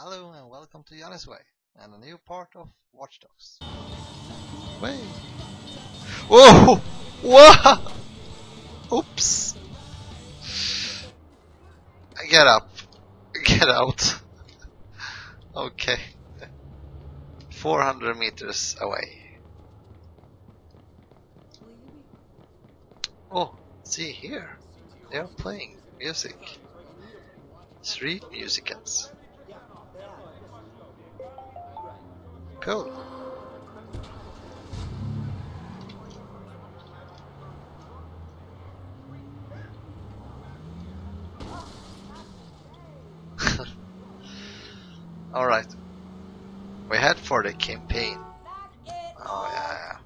Hello and welcome to Jonnies Way and a new part of Watch Dogs. Way! Whoa! Whoa! Oops! Get up! Get out! okay. 400 meters away. Oh, see here. They are playing music. Street musicians. Cool. Alright. We head for the campaign. Oh yeah, yeah.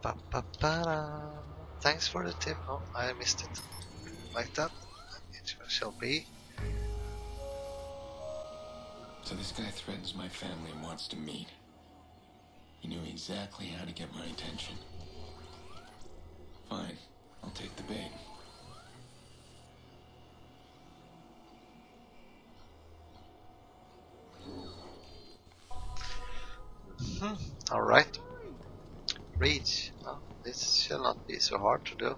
Ba, ba, ba, da. Thanks for the tip. Oh, I missed it. Like that. It shall be. So this guy threatens my family and wants to meet. He knew exactly how to get my attention. Fine, I'll take the bait. Hmm, Alright. Reach. Oh, this shall not be so hard to do.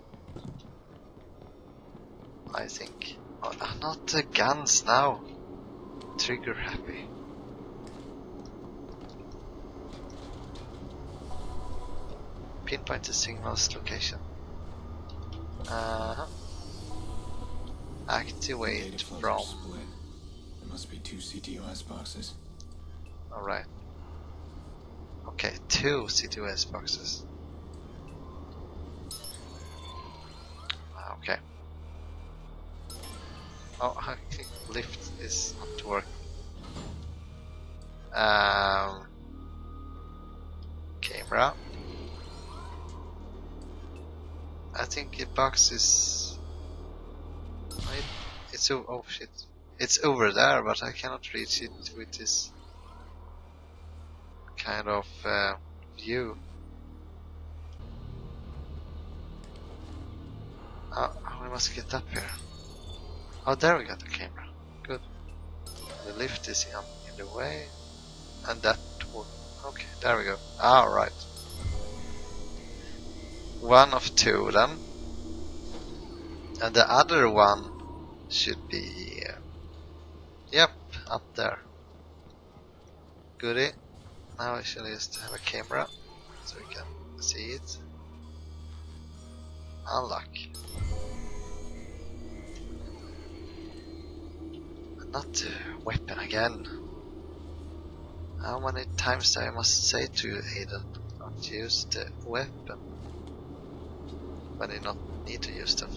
I think. Oh, not the guns now. Trigger happy. Pinpoint the signal's location. Uh huh. Activate from. split. There must be two CTOS boxes. Alright. Okay, two CTOS boxes. Ah, Okay. Oh, I think lift is not working. Um, camera. I think the box is. It, it's o- oh shit! It's over there, but I cannot reach it with this kind of uh, view. Oh, we must get up here. Oh, there we got the camera. Good. The lift is in, in the way, and that will. Okay, there we go. All right. One of two then, and the other one should be. Uh, yep, up there. Goodie. Now I shall just have a camera so we can see it. Unlock. Not the weapon again. How many times do I must say to you, Aiden, not use the weapon when you not need to use them.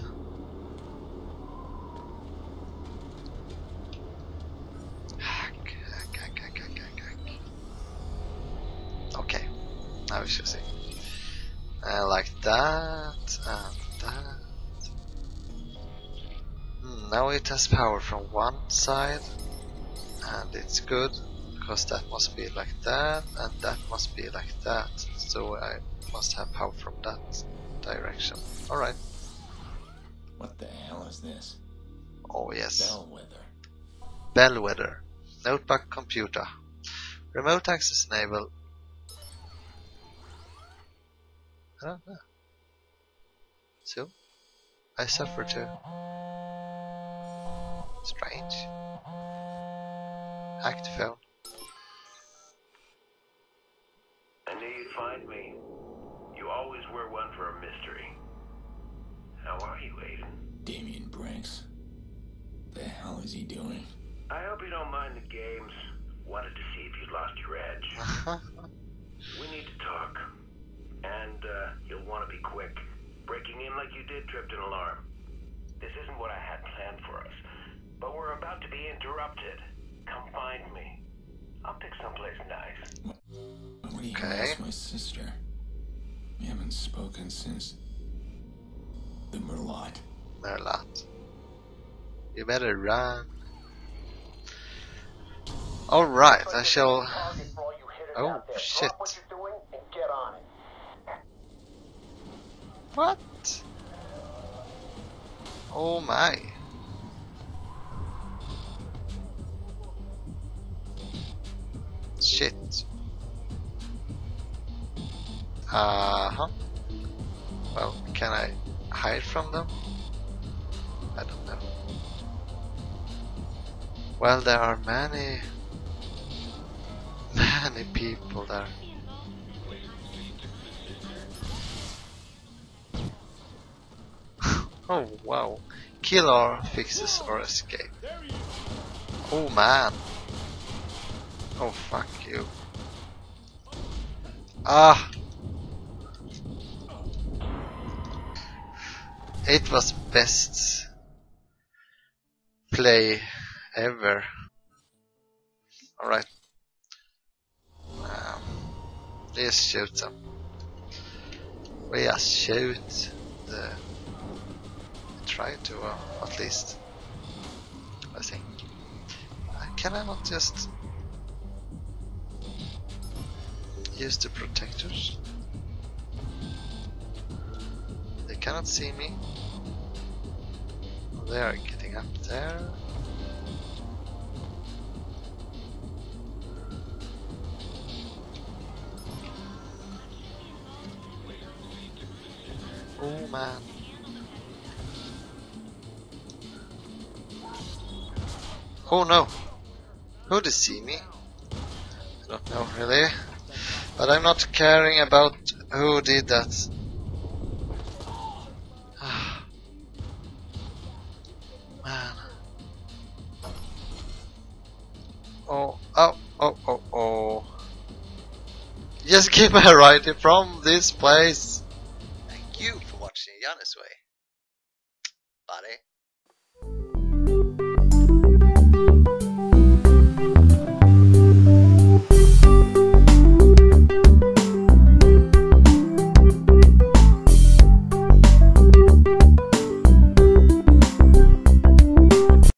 Okay, now we shall see. Uh, like that and that. Now it has power from one side, and it's good because that must be like that, and that must be like that. So I must have power from that direction. Alright. What the hell is this? Oh yes. Bellwether. Bellwether. Notebook computer. Remote access enable. I don't know. So? I suffer too. Strange. Hacked phone. I knew you'd find me. You always were one for a mystery. How are you, Aiden? Damien Brenks. The hell is he doing? I hope you don't mind the games. Wanted to see if you'd lost your edge. We need to talk. And, uh, you'll want to be quick. Breaking in like you did tripped an alarm. This isn't what I had planned for us. But we're about to be interrupted. Come find me. I'll pick someplace nice. What do you Okay. ask my sister? We haven't spoken since the Merlaut. Merlaut. You better run. Alright, I shall. Oh, shit. What? Oh my. Shit. Uh huh. Well, can I hide from them? I don't know. Well, there are many, many people there. oh wow. Kill or fixes or escape. Oh man. Oh fuck you. Ah! It was best play ever. Alright. Um, let's shoot them. We just shoot the try to uh, at least I think uh, can I not just use the protectors they cannot see me oh, they are getting up there Oh man. Oh no! Who did see me? I don't know really. But I'm not caring about who did that. Man. Oh, oh, oh, oh, oh. Just keep me right from this place.